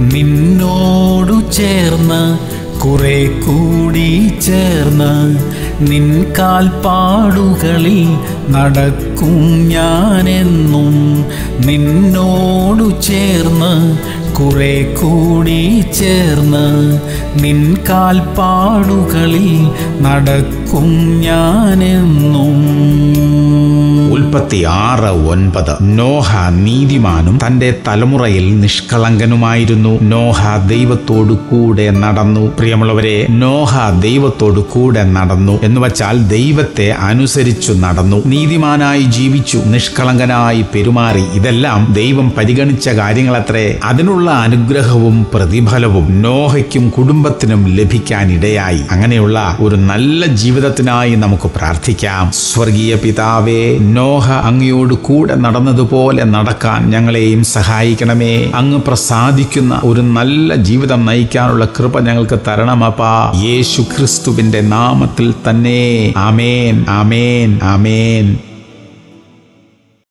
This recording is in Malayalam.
നിന്നോടു ചേർന്ന് കുറെ കൂടി ചേർന്ന് നിൻ കാൽപ്പാടുകളിൽ നടക്കും ഞാനെന്നും. നിന്നോടു ചേർന്ന് കുറെ കൂടി ചേർന്ന് നിൻ കാൽപ്പാടുകളിൽ നടക്കും ഞാനെന്നും. ഉൽപ്പത്തി ആറ് ഒൻപത്. നോഹ നീതിമാനും തന്റെ തലമുറയിൽ നിഷ്കളങ്കനുമായിരുന്നു. നോഹ ദൈവത്തോടു കൂടെ നടന്നു. പ്രിയമുള്ളവരെ നോഹ ദൈവത്തോടു കൂടെ നടന്നു എന്ന് വച്ചാൽ ദൈവത്തെ അനുസരിച്ചു നടന്നു. നീതിമാനായി ജീവിച്ചു നിഷ്കളങ്കനായി പെരുമാറി. ഇതെല്ലാം ദൈവം പരിഗണിച്ച കാര്യങ്ങളത്രേ. അതിനുള്ള അനുഗ്രഹവും പ്രതിഫലവും നോഹയ്ക്കും കുടുംബത്തിനും ലഭിക്കാനിടയായി. അങ്ങനെയുള്ള ഒരു നല്ല ജീവിതത്തിനായി നമുക്ക് പ്രാർത്ഥിക്കാം. സ്വർഗീയ പിതാവേ നോഹ അങ്ങയോട് കൂടെ നടന്നതുപോലെ നടക്കാൻ ഞങ്ങളെയും സഹായിക്കണമേ. അങ്ങ് പ്രസാദിക്കുന്ന ഒരു നല്ല ജീവിതം നയിക്കാനുള്ള കൃപ ഞങ്ങൾക്ക് തരണമപ്പാ. യേശു ക്രിസ്തുവിന്റെ നാമത്തിൽ തന്നെ. ആമേൻ ആമേൻ ആമേൻ.